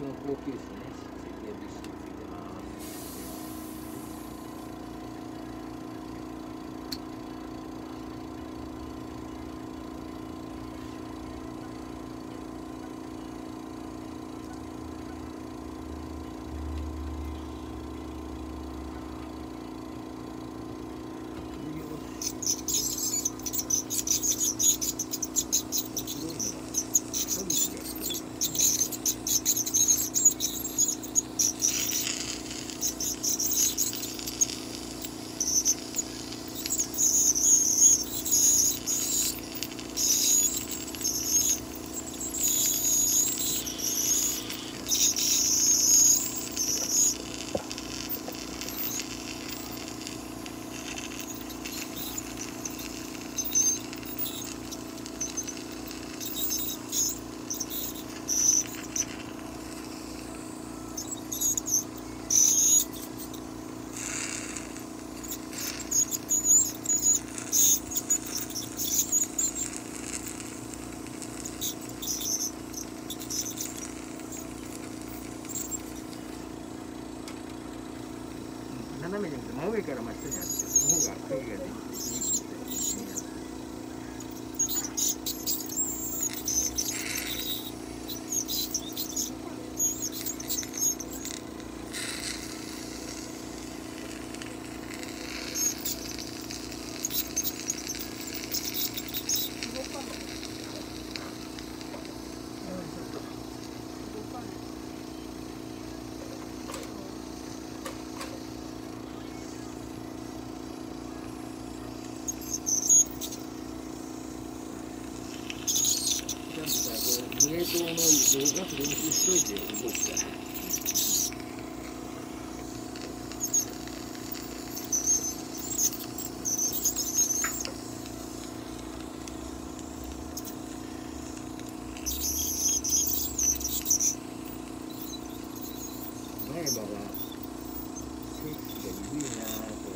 の高級種ね、斜めじゃなくて真上から真下にあってその方が影ができて。見やすと、凍レートの移動が練習しといて動くか。前歯が、セッが緩いなぁ。